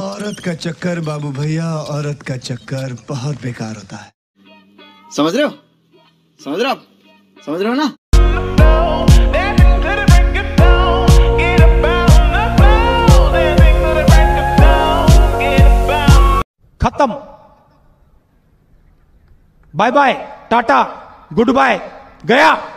औरत का चक्कर बाबू भैया औरत का चक्कर बहुत बेकार होता है। समझ रहे हो? समझ रहे हो आप? समझ रहे हो ना? खत्म। Bye bye tata goodbye गया।